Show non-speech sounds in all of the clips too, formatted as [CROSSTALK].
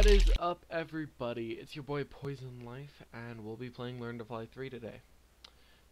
What is up, everybody? It's your boy Poison Life, and we'll be playing Learn to Fly 3 today.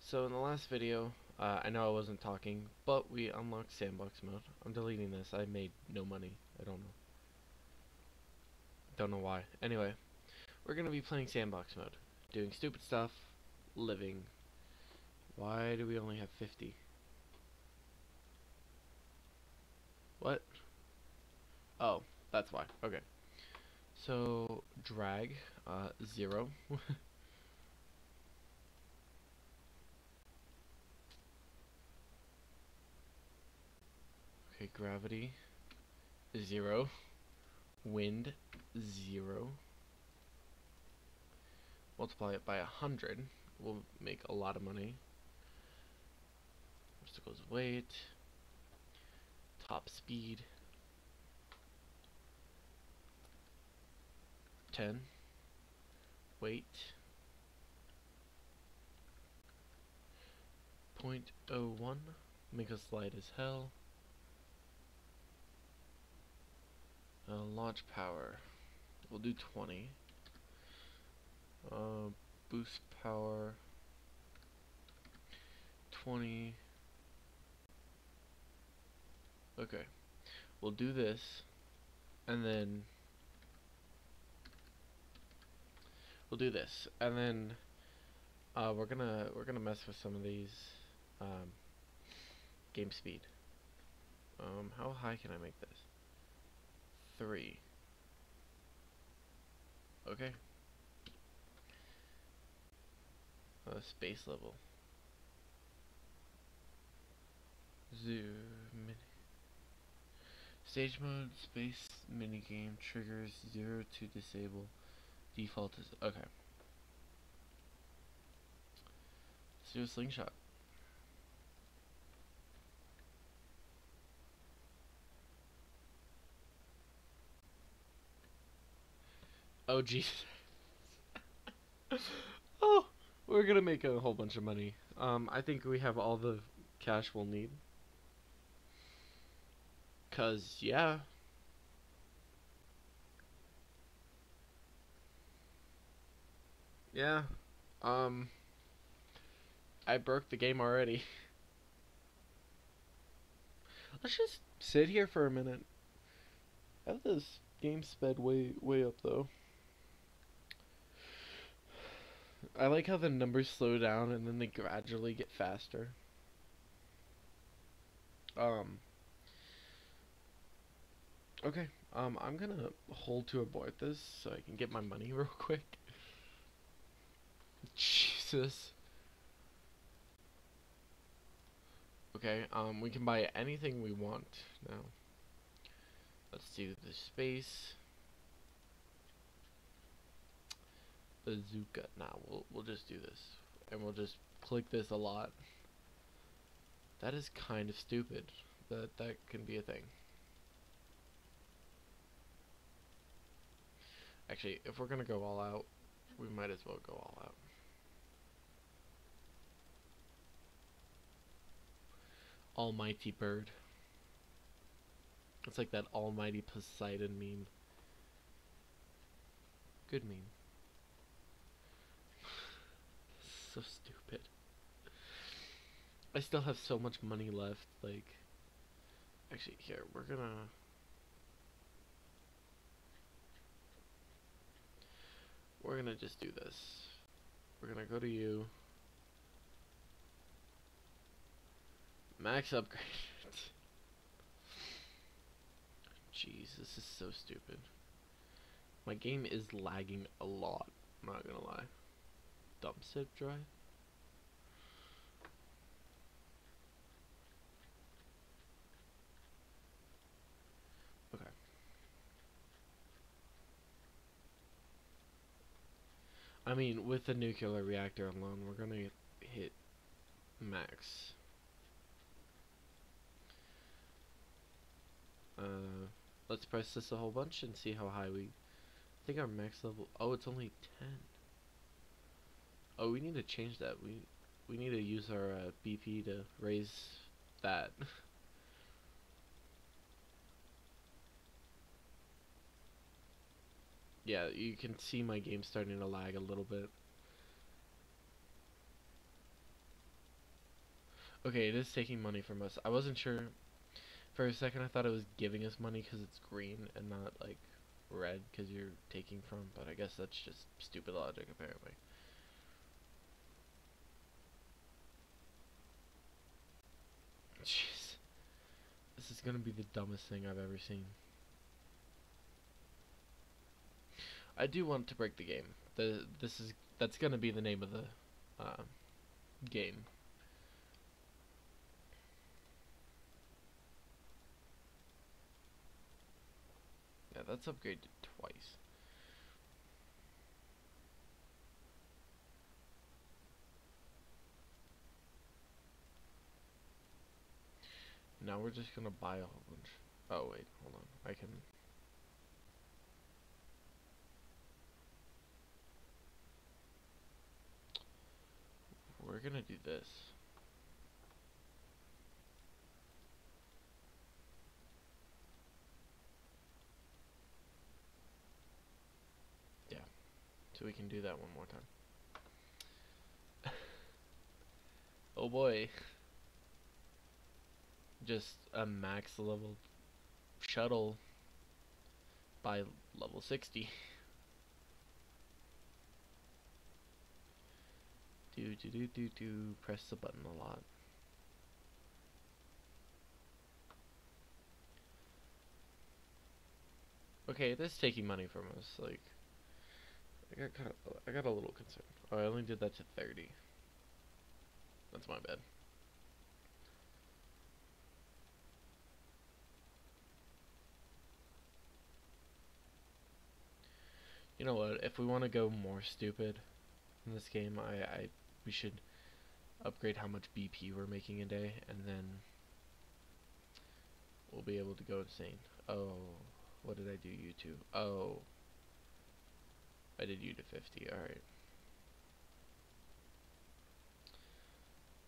So, in the last video, uh, I know I wasn't talking, but we unlocked sandbox mode. I'm deleting this. I made no money. I don't know. Don't know why. Anyway, we're gonna be playing sandbox mode, doing stupid stuff, living. Why do we only have 50? What? Oh, that's why. Okay. So, drag, uh, zero. [LAUGHS] okay, gravity, zero. Wind, zero. Multiply it by a hundred, we'll make a lot of money. Obstacles weight, top speed, 10 weight 0.01 make us light as hell. Uh, launch power. We'll do 20 uh, boost power. 20 okay. We'll do this and then we'll do this, and then uh, we're gonna we're gonna mess with some of these um, game speed. Um, how high can I make this? Three. Okay. Uh, space level. Zoom. Stage mode, space minigame triggers 0 to disable. Default is okay. Let's do a slingshot. Oh jeez. [LAUGHS] oh, we're gonna make a whole bunch of money. Um, I think we have all the cash we'll need. Cause yeah, Yeah. Um. I broke the game already. Let's just sit here for a minute. Have this game sped way way up though. I like how the numbers slow down and then they gradually get faster. Um. Okay. Um, I'm gonna hold to abort this so I can get my money [LAUGHS] real quick. Jesus. Okay, um, we can buy anything we want now. Let's do the space. Bazooka. Nah, we'll we'll just do this, and we'll just click this a lot. That is kind of stupid. That that can be a thing. Actually, if we're gonna go all out, we might as well go all out. Almighty bird. It's like that almighty Poseidon meme. Good meme. [LAUGHS] so stupid. I still have so much money left, like... Actually, here, we're gonna... We're gonna just do this. We're gonna go to you. Max upgrade. Jeez, this is so stupid. My game is lagging a lot, I'm not gonna lie. Dump zip drive? Okay. I mean, with the nuclear reactor alone, we're gonna hit max. Uh, let's press this a whole bunch and see how high we... I think our max level... Oh, it's only 10. Oh, we need to change that. We we need to use our uh, BP to raise that. [LAUGHS] yeah, you can see my game starting to lag a little bit. Okay, it is taking money from us. I wasn't sure. For a second, I thought it was giving us money because it's green and not, like, red because you're taking from, but I guess that's just stupid logic, apparently. [LAUGHS] Jeez. This is gonna be the dumbest thing I've ever seen. I do want to break the game. The this is that's gonna be the name of the uh, game. That's upgraded twice. Now we're just gonna buy a whole bunch. Oh wait, hold on. I can we're gonna do this. Yeah, so we can do that one more time. [LAUGHS] oh boy. Just a max level shuttle by level 60. [LAUGHS] Do do do do do. Press the button a lot. Okay, this is taking money from us. Like, I got kind of, I got a little concerned. Oh, I only did that to 30. That's my bad. You know what? If we want to go more stupid in this game, I, I we should upgrade how much BP we're making a day, and then we'll be able to go insane. Oh, what did I do YouTube? Oh, I did you to 50, alright.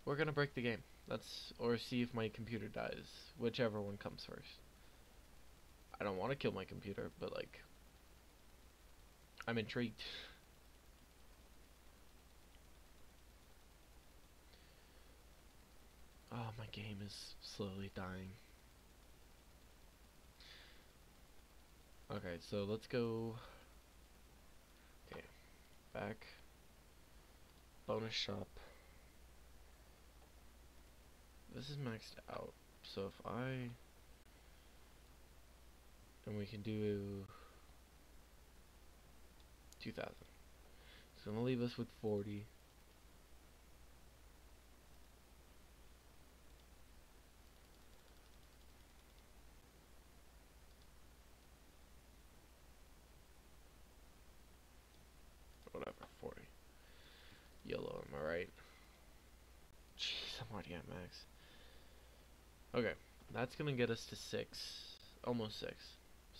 We're gonna break the game. Let's, or see if my computer dies, whichever one comes first. I don't want to kill my computer, but like, I'm intrigued. Oh, my game is slowly dying. Okay, so let's go. Back. Bonus shop. This is maxed out, so if I. And we can do 2000. So I'm gonna leave us with 40. Am I right? Jeez, I'm already at max. Okay, that's gonna get us to 6. Almost 6.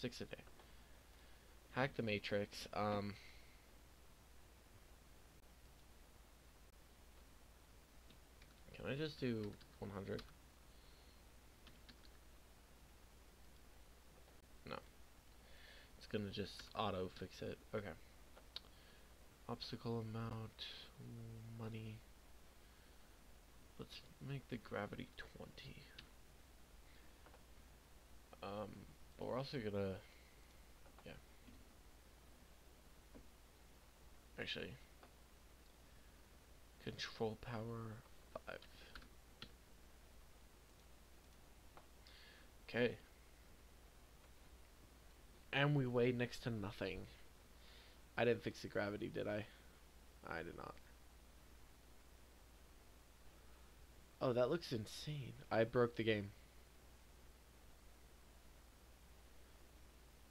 6 a day. Hack the Matrix. Um, can I just do 100? No. It's gonna just auto fix it. Okay. Obstacle amount, money. Let's make the gravity 20. Um, but we're also gonna yeah. Actually, control power 5. Okay. And we weigh next to nothing. I didn't fix the gravity, did I? I did not. Oh, that looks insane. I broke the game.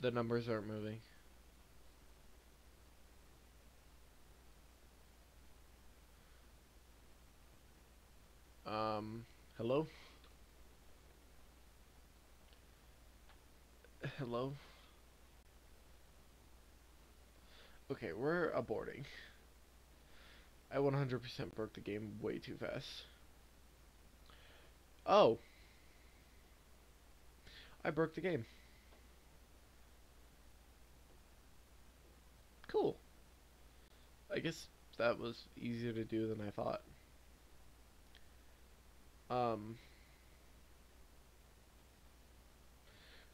The numbers aren't moving. Um, hello? Hello? Okay, we're aborting. I 100% broke the game way too fast. Oh. I broke the game. Cool. I guess that was easier to do than I thought. Um.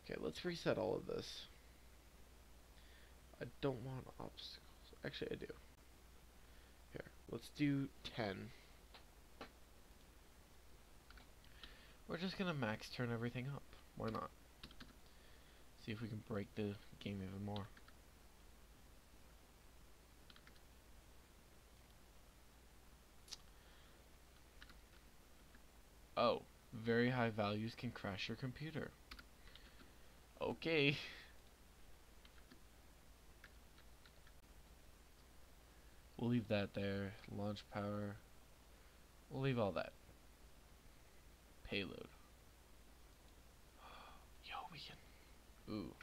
Okay, let's reset all of this. I don't want obstacles. Actually, I do. Here, let's do 10. We're just gonna max turn everything up. Why not? See if we can break the game even more. Oh, very high values can crash your computer. Okay. We'll leave that there. Launch power. We'll leave all that. Payload. [SIGHS] Yo, we can. Ooh.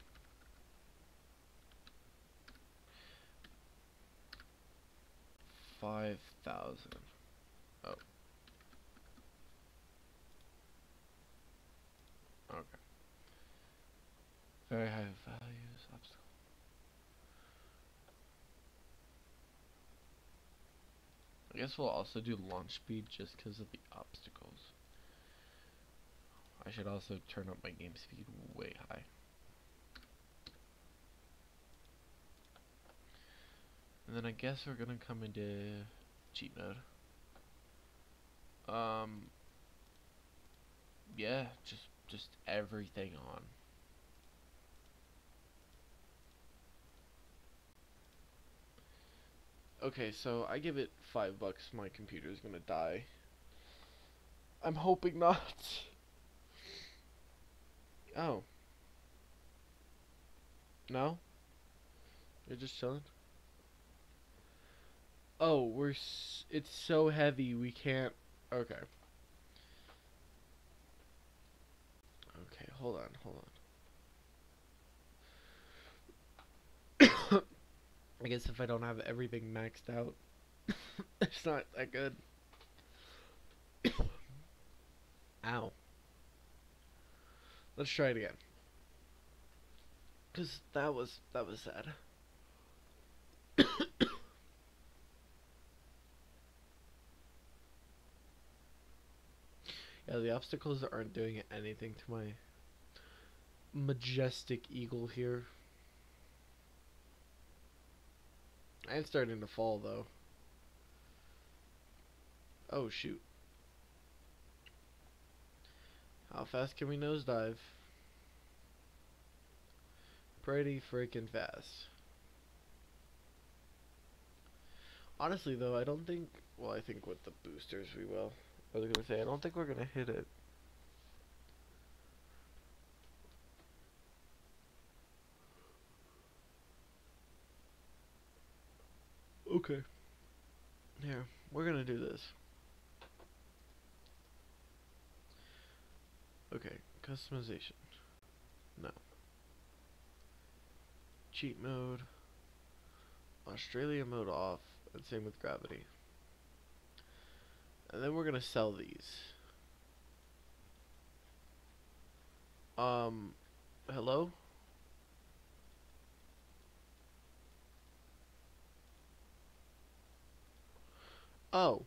Five thousand. Oh. Okay. Very high values. Obstacle. I guess we'll also do launch speed just because of the obstacles. I should also turn up my game speed way high. And then I guess we're gonna come into cheat mode. Um, yeah, just just everything on. Okay, so I give it five bucks. My computer's gonna die. I'm hoping not. [LAUGHS] Oh. No? You're just chilling? Oh, we're it's so heavy we can't. Okay. Okay, hold on, hold on. [COUGHS] I guess if I don't have everything maxed out, [COUGHS] it's not that good. [COUGHS] Ow. Let's try it again. Cause that was that was sad. [COUGHS] yeah, the obstacles aren't doing anything to my majestic eagle here. I'm starting to fall though. Oh shoot. How fast can we nosedive? Pretty freaking fast. Honestly though, I don't think well I think with the boosters we will. I was gonna say I don't think we're gonna hit it. Okay. Here, we're gonna do this. Okay, customization. No. Cheat mode. Australia mode off, and same with gravity. And then we're gonna sell these. Um, hello? Oh,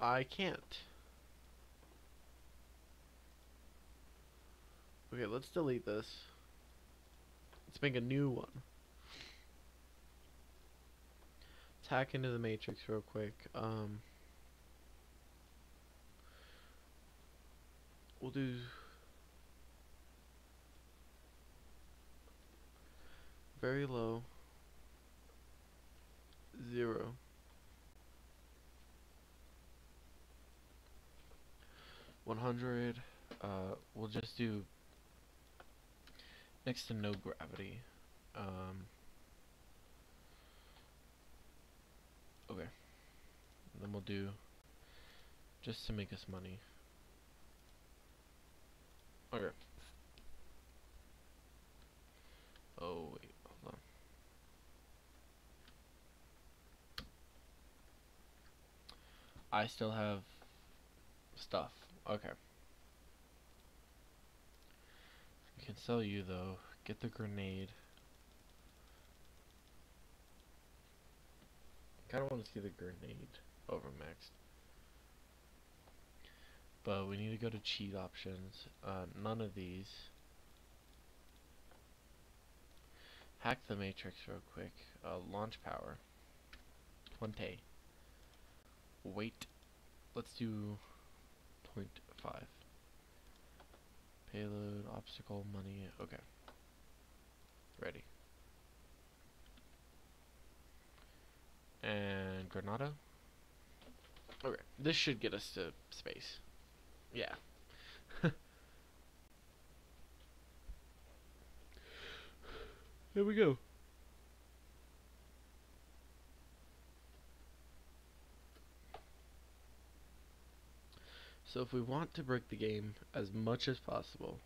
I can't. Okay, let's delete this. Let's make a new one. Let's hack into the matrix real quick. Um, we'll do very low Zero. one hundred uh we'll just do next to no gravity. Um, okay. And then we'll do just to make us money. Okay. Oh wait, hold on. I still have stuff. Okay. Can sell you though. Get the grenade. Kind of want to see the grenade over maxed. But we need to go to cheat options. Uh, none of these. Hack the matrix real quick. Uh, launch power. 20. Weight. Let's do 0.5. Payload, obstacle, money. Okay. Ready. And Granada. Okay, this should get us to space. Yeah. [LAUGHS] Here we go. So if we want to break the game as much as possible,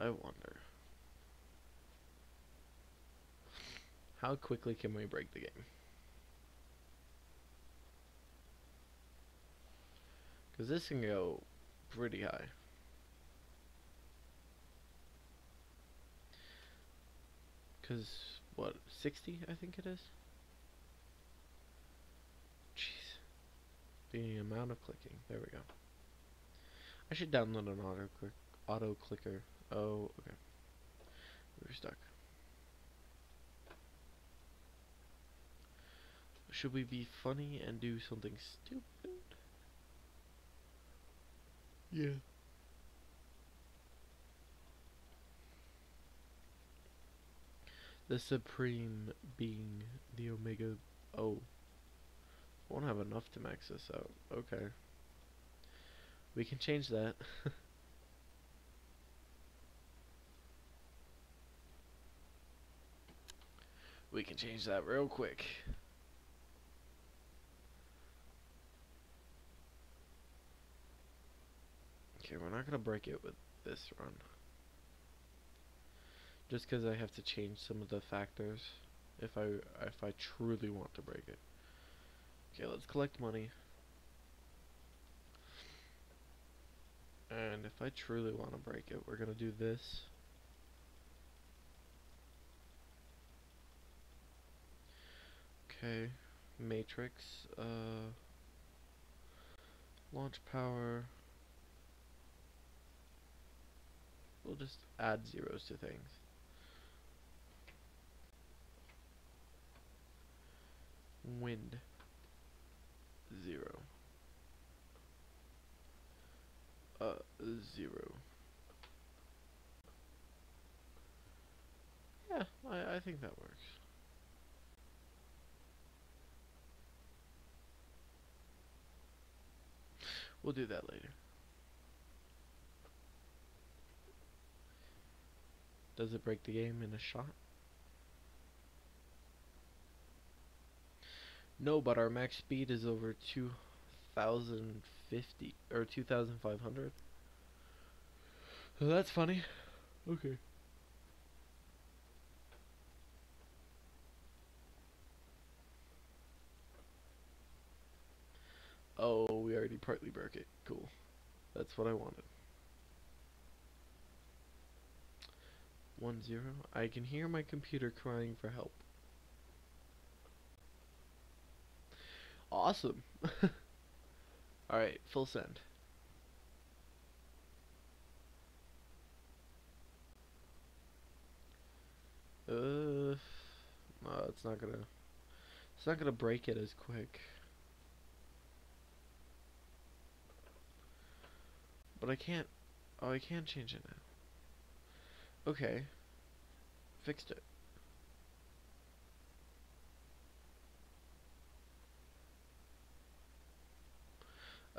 I wonder how quickly can we break the game? Because this can go pretty high. Because, what, 60 I think it is? Jeez. The amount of clicking. There we go. I should download an auto click auto clicker. Oh, okay. We're stuck. Should we be funny and do something stupid? Yeah. The supreme being, the omega. Oh. Won't have enough to max this out. Okay. We can change that. [LAUGHS] we can change that real quick. Okay, we're not gonna break it with this run. Just because I have to change some of the factors if I if I truly want to break it. Okay, let's collect money. And if I truly want to break it, we're gonna do this. Okay, matrix, uh, launch power. We'll just add zeros to things. Wind. Zero. Uh, zero. Yeah, I, I think that works. We'll do that later. Does it break the game in a shot? No, but our max speed is over 2050 or 2500. So that's funny. Okay. Oh, we already partly broke it. Cool. That's what I wanted. One zero. I can hear my computer crying for help. Awesome. [LAUGHS] Alright, full send. Uh, no, it's not gonna. It's not gonna break it as quick. But I can't. Oh, I can change it now. Okay. Fixed it.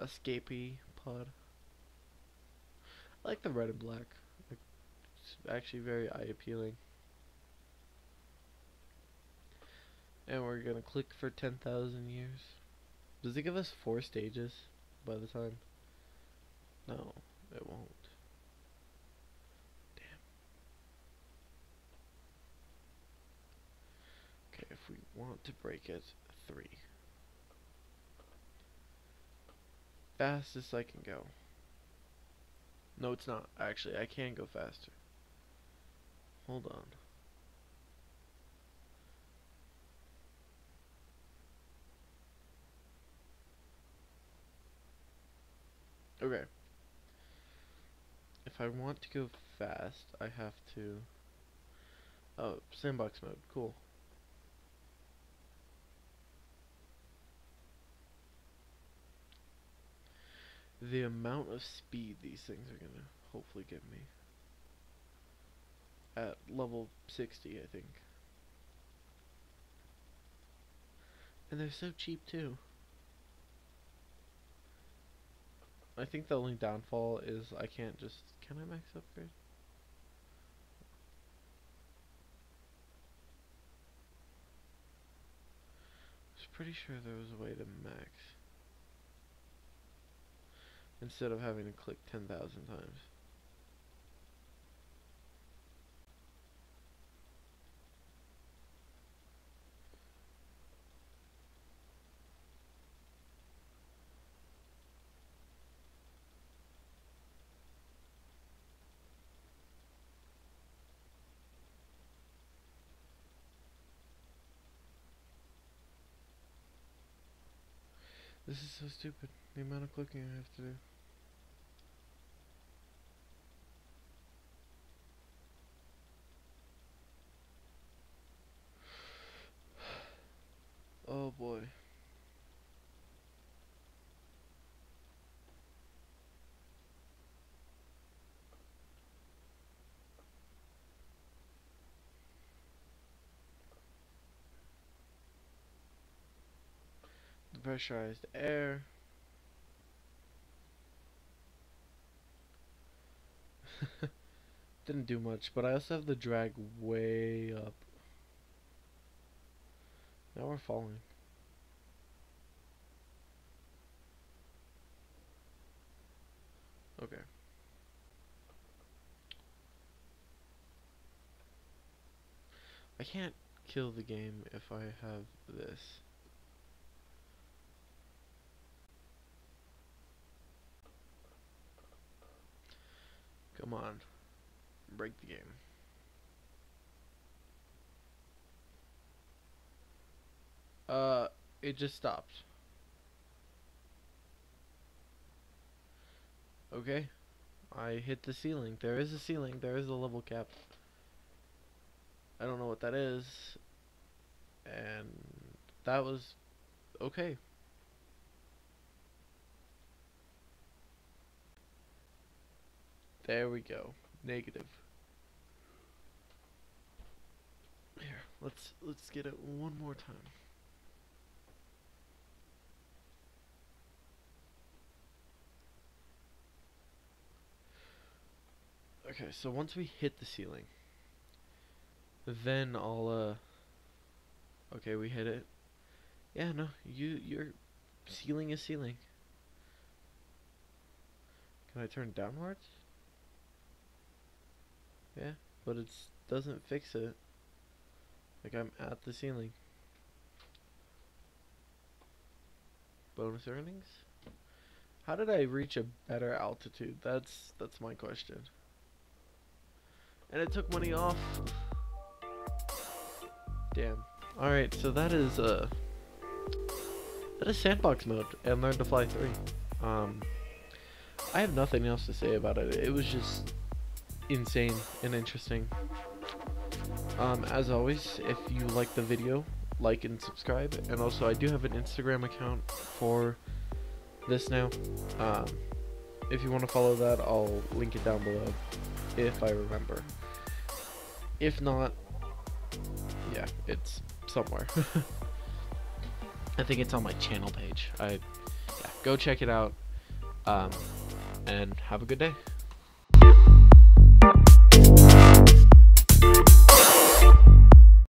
Escapee pod. I like the red and black. It's actually very eye appealing. And we're gonna click for 10,000 years. Does it give us four stages by the time? No, it won't. Damn. Okay, if we want to break it, Fastest I can go. No, it's not. Actually, I can go faster. Hold on. Okay. If I want to go fast, I have to... Oh, sandbox mode. Cool. The amount of speed these things are gonna hopefully give me. At level 60, I think. And they're so cheap too. I think the only downfall is I can't just can I max upgrade? I was pretty sure there was a way to max instead of having to click 10,000 times. This is so stupid. The amount of clicking I have to do. Oh boy. The pressurized air. [LAUGHS] Didn't do much, but I also have the drag way up. Now we're falling. Okay. I can't kill the game if I have this. Come on. Break the game. Uh, it just stopped. Okay. I hit the ceiling. There is a ceiling. There is a level cap. I don't know what that is. And that was okay. There we go. Negative. Here, let's let's get it one more time. Okay, so once we hit the ceiling, then I'll, uh, okay, we hit it. Yeah, no, you, your ceiling is ceiling. Can I turn downwards? Yeah, but it doesn't fix it. Like I'm at the ceiling. Bonus earnings? How did I reach a better altitude? That's that's my question. And it took money off. Damn. Alright, so that is uh that is sandbox mode and learn to fly 3. Um I have nothing else to say about it. It was just insane and interesting. Um, as always, if you like the video, like and subscribe. And also, I do have an Instagram account for this now. Um, if you want to follow that, I'll link it down below if I remember. If not, yeah, it's somewhere. [LAUGHS] I think it's on my channel page. I yeah, go check it out. Um, and have a good day.